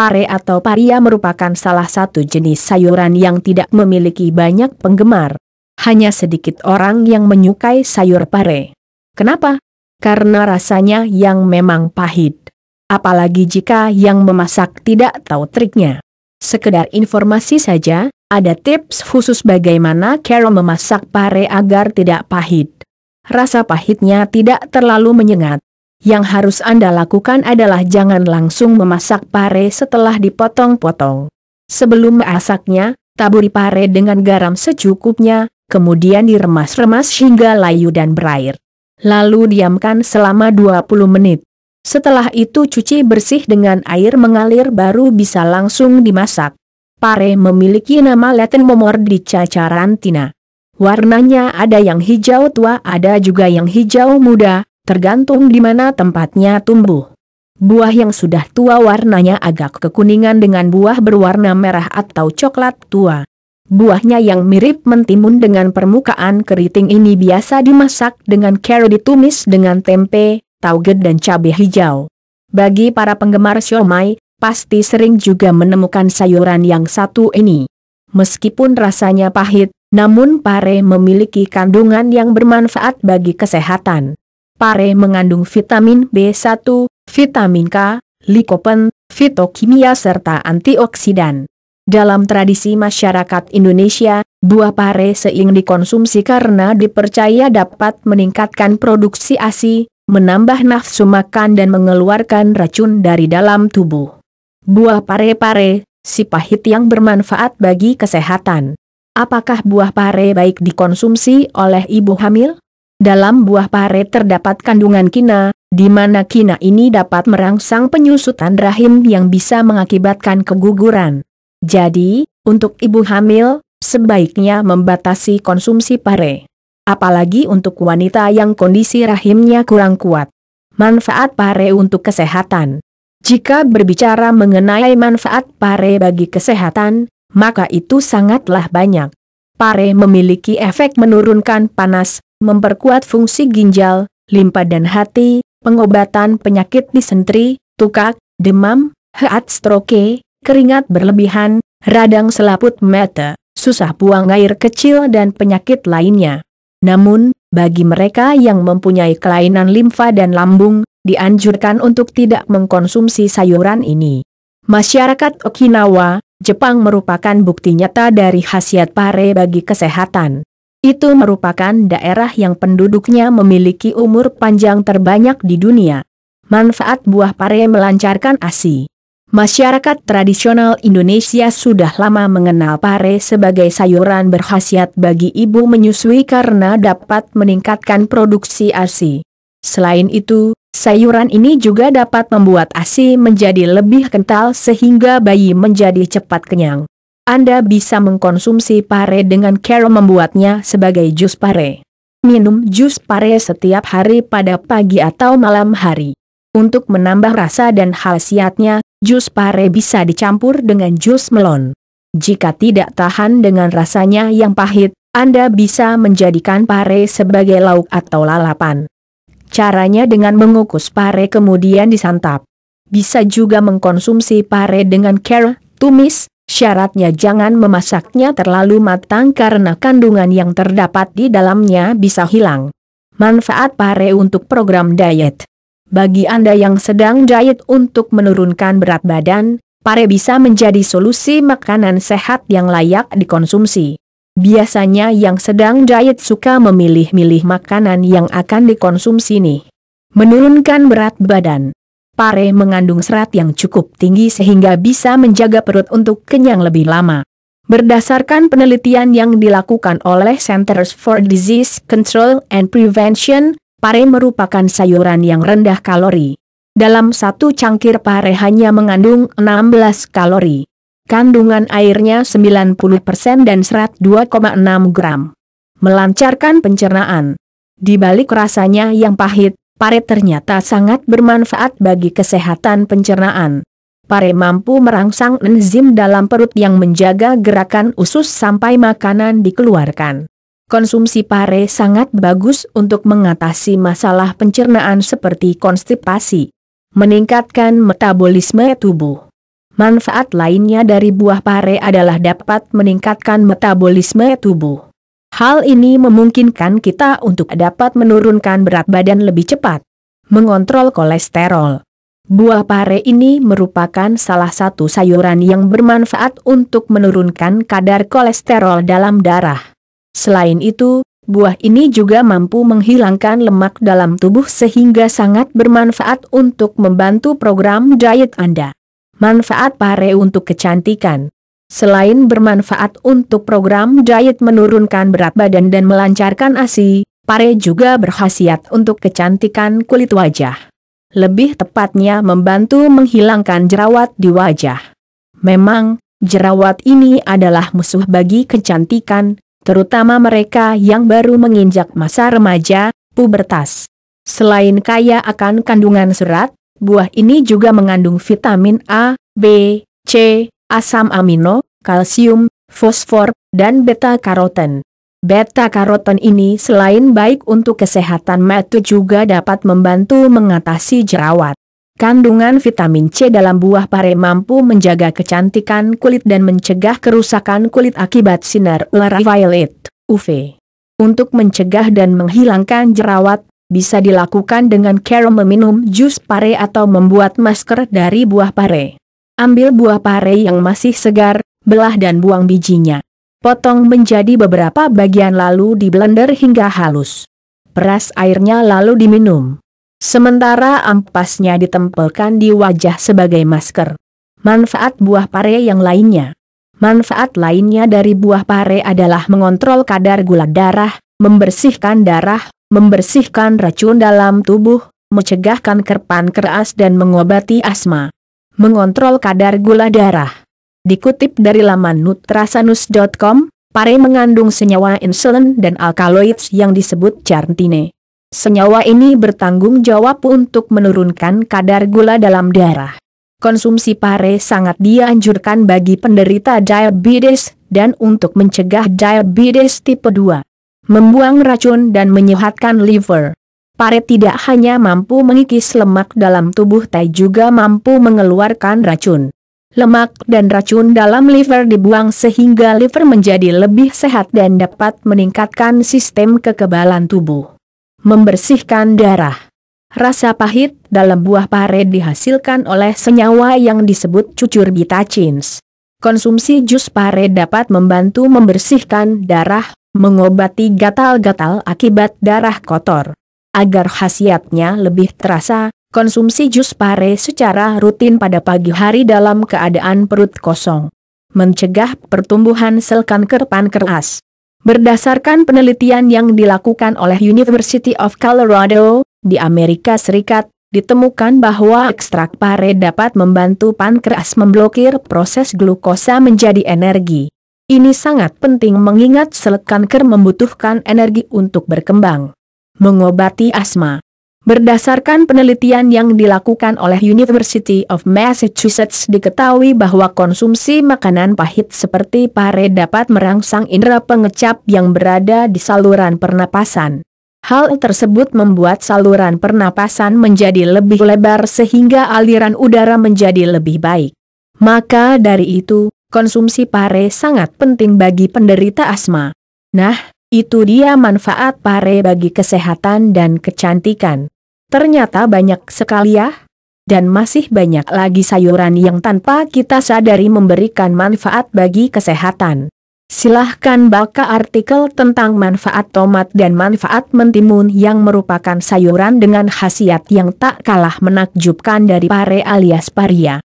Pare atau paria merupakan salah satu jenis sayuran yang tidak memiliki banyak penggemar. Hanya sedikit orang yang menyukai sayur pare. Kenapa? Karena rasanya yang memang pahit. Apalagi jika yang memasak tidak tahu triknya. Sekedar informasi saja, ada tips khusus bagaimana cara memasak pare agar tidak pahit. Rasa pahitnya tidak terlalu menyengat. Yang harus Anda lakukan adalah jangan langsung memasak pare setelah dipotong-potong. Sebelum masaknya, taburi pare dengan garam secukupnya, kemudian diremas-remas hingga layu dan berair. Lalu diamkan selama 20 menit. Setelah itu cuci bersih dengan air mengalir baru bisa langsung dimasak. Pare memiliki nama Latin Momordica carantina. Warnanya ada yang hijau tua ada juga yang hijau muda, tergantung di mana tempatnya tumbuh. Buah yang sudah tua warnanya agak kekuningan dengan buah berwarna merah atau coklat tua. Buahnya yang mirip mentimun dengan permukaan keriting ini biasa dimasak dengan cara ditumis dengan tempe, tauge dan cabai hijau. Bagi para penggemar siomay, pasti sering juga menemukan sayuran yang satu ini. Meskipun rasanya pahit, namun pare memiliki kandungan yang bermanfaat bagi kesehatan. Pare mengandung vitamin B1, vitamin K, likopen, fitokimia serta antioksidan. Dalam tradisi masyarakat Indonesia, buah pare seing dikonsumsi karena dipercaya dapat meningkatkan produksi ASI, menambah nafsu makan dan mengeluarkan racun dari dalam tubuh. Buah pare-pare, si pahit yang bermanfaat bagi kesehatan. Apakah buah pare baik dikonsumsi oleh ibu hamil? Dalam buah pare terdapat kandungan kina, di mana kina ini dapat merangsang penyusutan rahim yang bisa mengakibatkan keguguran. Jadi, untuk ibu hamil, sebaiknya membatasi konsumsi pare. Apalagi untuk wanita yang kondisi rahimnya kurang kuat. Manfaat pare untuk kesehatan. Jika berbicara mengenai manfaat pare bagi kesehatan, maka itu sangatlah banyak. Pare memiliki efek menurunkan panas, memperkuat fungsi ginjal, limpa dan hati, pengobatan penyakit disentri, tukak, demam, heat stroke, keringat berlebihan, radang selaput mata, susah buang air kecil dan penyakit lainnya. Namun, bagi mereka yang mempunyai kelainan limfa dan lambung, dianjurkan untuk tidak mengkonsumsi sayuran ini. Masyarakat Okinawa, Jepang merupakan bukti nyata dari khasiat pare bagi kesehatan. Itu merupakan daerah yang penduduknya memiliki umur panjang terbanyak di dunia. Manfaat buah pare melancarkan ASI. Masyarakat tradisional Indonesia sudah lama mengenal pare sebagai sayuran berkhasiat bagi ibu menyusui karena dapat meningkatkan produksi ASI. Selain itu, sayuran ini juga dapat membuat ASI menjadi lebih kental sehingga bayi menjadi cepat kenyang. Anda bisa mengkonsumsi pare dengan cara membuatnya sebagai jus pare. Minum jus pare setiap hari pada pagi atau malam hari. Untuk menambah rasa dan khasiatnya, jus pare bisa dicampur dengan jus melon. Jika tidak tahan dengan rasanya yang pahit, Anda bisa menjadikan pare sebagai lauk atau lalapan. Caranya dengan mengukus pare kemudian disantap. Bisa juga mengkonsumsi pare dengan cara tumis, syaratnya jangan memasaknya terlalu matang karena kandungan yang terdapat di dalamnya bisa hilang. Manfaat pare untuk program diet bagi Anda yang sedang diet untuk menurunkan berat badan, pare bisa menjadi solusi makanan sehat yang layak dikonsumsi. Biasanya yang sedang diet suka memilih-milih makanan yang akan dikonsumsi nih. Menurunkan berat badan. Pare mengandung serat yang cukup tinggi sehingga bisa menjaga perut untuk kenyang lebih lama. Berdasarkan penelitian yang dilakukan oleh Centers for Disease Control and Prevention, Pare merupakan sayuran yang rendah kalori. Dalam satu cangkir pare hanya mengandung 16 kalori. Kandungan airnya 90% dan serat 2,6 gram. Melancarkan pencernaan. Di balik rasanya yang pahit, pare ternyata sangat bermanfaat bagi kesehatan pencernaan. Pare mampu merangsang enzim dalam perut yang menjaga gerakan usus sampai makanan dikeluarkan. Konsumsi pare sangat bagus untuk mengatasi masalah pencernaan seperti konstipasi, meningkatkan metabolisme tubuh, Manfaat lainnya dari buah pare adalah dapat meningkatkan metabolisme tubuh. Hal ini memungkinkan kita untuk dapat menurunkan berat badan lebih cepat, mengontrol kolesterol. Buah pare ini merupakan salah satu sayuran yang bermanfaat untuk menurunkan kadar kolesterol dalam darah. Selain itu, buah ini juga mampu menghilangkan lemak dalam tubuh sehingga sangat bermanfaat untuk membantu program diet Anda. Manfaat pare untuk kecantikan Selain bermanfaat untuk program diet menurunkan berat badan dan melancarkan ASI, pare juga berkhasiat untuk kecantikan kulit wajah lebih tepatnya membantu menghilangkan jerawat di wajah. Memang, jerawat ini adalah musuh bagi kecantikan, terutama mereka yang baru menginjak masa remaja, pubertas. Selain kaya akan kandungan serat, buah ini juga mengandung vitamin A, B, C, asam amino, kalsium, fosfor, dan beta-karoten. Beta-karoten ini selain baik untuk kesehatan mata juga dapat membantu mengatasi jerawat. Kandungan vitamin C dalam buah pare mampu menjaga kecantikan kulit dan mencegah kerusakan kulit akibat sinar ultraviolet UV. Untuk mencegah dan menghilangkan jerawat, bisa dilakukan dengan cara meminum jus pare atau membuat masker dari buah pare. Ambil buah pare yang masih segar, belah dan buang bijinya. Potong menjadi beberapa bagian lalu di blender hingga halus. Peras airnya lalu diminum. Sementara ampasnya ditempelkan di wajah sebagai masker. Manfaat buah pare yang lainnya. Manfaat lainnya dari buah pare adalah mengontrol kadar gula darah, membersihkan darah, membersihkan racun dalam tubuh, mencegah kanker pankreas dan mengobati asma. Mengontrol kadar gula darah. Dikutip dari laman nutrasanus.com, pare mengandung senyawa insulin dan alkaloids yang disebut carnitine. Senyawa ini bertanggung jawab untuk menurunkan kadar gula dalam darah. Konsumsi pare sangat dianjurkan bagi penderita diabetes dan untuk mencegah diabetes tipe 2. Membuang racun dan menyehatkan liver. Pare tidak hanya mampu mengikis lemak dalam tubuh tapi juga mampu mengeluarkan racun lemak dan racun dalam liver dibuang sehingga liver menjadi lebih sehat dan dapat meningkatkan sistem kekebalan tubuh. Membersihkan darah. Rasa pahit dalam buah pare dihasilkan oleh senyawa yang disebut cucur bitachins. Konsumsi jus pare dapat membantu membersihkan darah, mengobati gatal-gatal akibat darah kotor. Agar khasiatnya lebih terasa, Konsumsi jus pare secara rutin pada pagi hari dalam keadaan perut kosong. Mencegah pertumbuhan sel kanker pankreas. Berdasarkan penelitian yang dilakukan oleh University of Colorado, di Amerika Serikat, ditemukan bahwa ekstrak pare dapat membantu pankreas memblokir proses glukosa menjadi energi. Ini sangat penting mengingat sel kanker membutuhkan energi untuk berkembang. Mengobati asma Berdasarkan penelitian yang dilakukan oleh University of Massachusetts diketahui bahwa konsumsi makanan pahit seperti pare dapat merangsang indera pengecap yang berada di saluran pernapasan. Hal tersebut membuat saluran pernapasan menjadi lebih lebar sehingga aliran udara menjadi lebih baik. Maka dari itu, konsumsi pare sangat penting bagi penderita asma. Nah, itu dia manfaat pare bagi kesehatan dan kecantikan. Ternyata banyak sekali ya. Dan masih banyak lagi sayuran yang tanpa kita sadari memberikan manfaat bagi kesehatan. Silahkan baca artikel tentang manfaat tomat dan manfaat mentimun yang merupakan sayuran dengan khasiat yang tak kalah menakjubkan dari pare alias paria.